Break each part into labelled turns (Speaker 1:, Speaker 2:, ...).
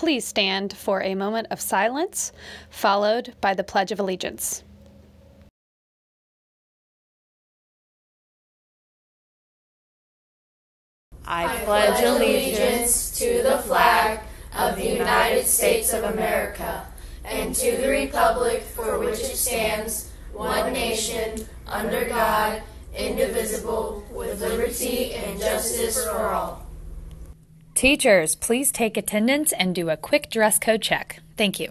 Speaker 1: please stand for a moment of silence, followed by the Pledge of Allegiance.
Speaker 2: I pledge allegiance to the flag of the United States of America and to the republic for which it stands, one nation, under God, indivisible, with liberty and justice for all.
Speaker 3: Teachers, please take attendance and do a quick dress code check. Thank you.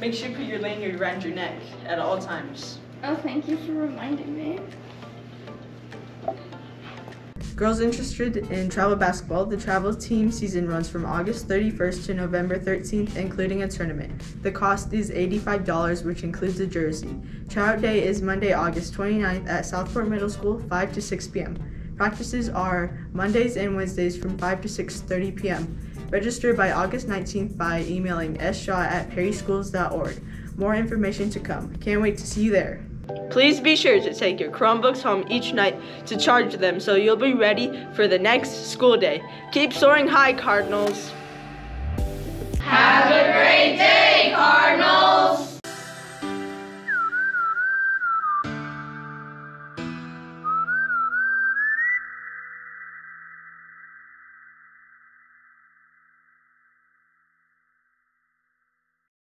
Speaker 4: Make sure you put your lanyard around your neck at all times.
Speaker 5: Oh, thank you for reminding me.
Speaker 6: Girls interested in travel basketball, the travel team season runs from August 31st to November 13th, including a tournament. The cost is $85, which includes a jersey. Tryout day is Monday, August 29th at Southport Middle School, 5 to 6 p.m. Practices are Mondays and Wednesdays from 5 to 6:30 p.m. Register by August 19th by emailing sshot at perryschools.org. More information to come. Can't wait to see you there.
Speaker 4: Please be sure to take your Chromebooks home each night to charge them so you'll be ready for the next school day. Keep soaring high, Cardinals.
Speaker 2: Have a great day,